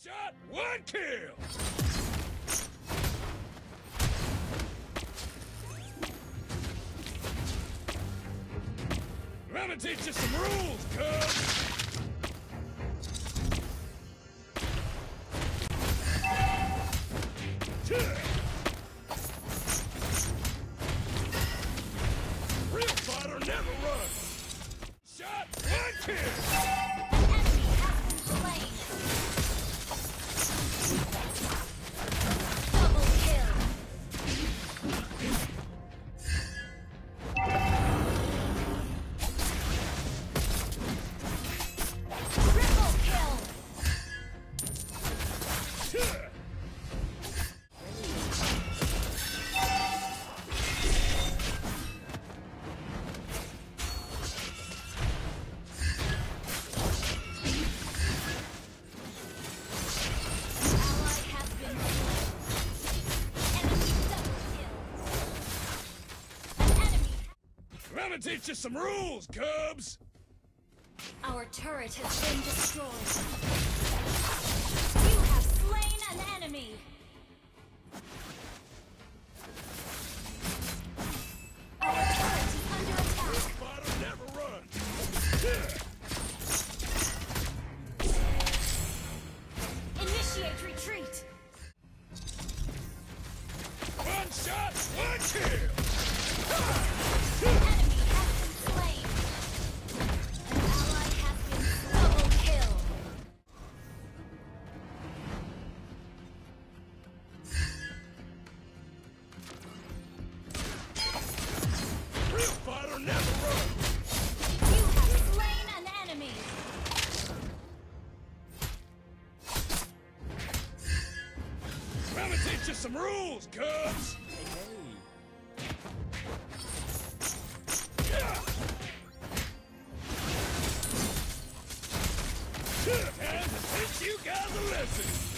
Shot, one kill! Let me teach you some rules, cuz! Real fighter never runs! Shot, one kill! Let me teach you some rules, cubs! Our turret has been destroyed. You have slain an enemy. Our turret is under attack. Fighter never runs! Some rules, cubs! And to teach you guys a lesson!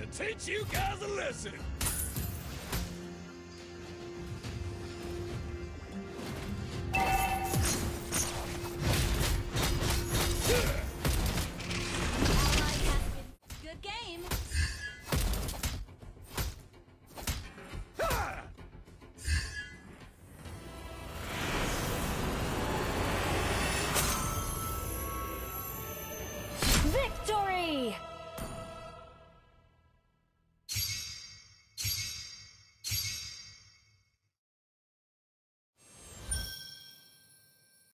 to teach you guys a lesson!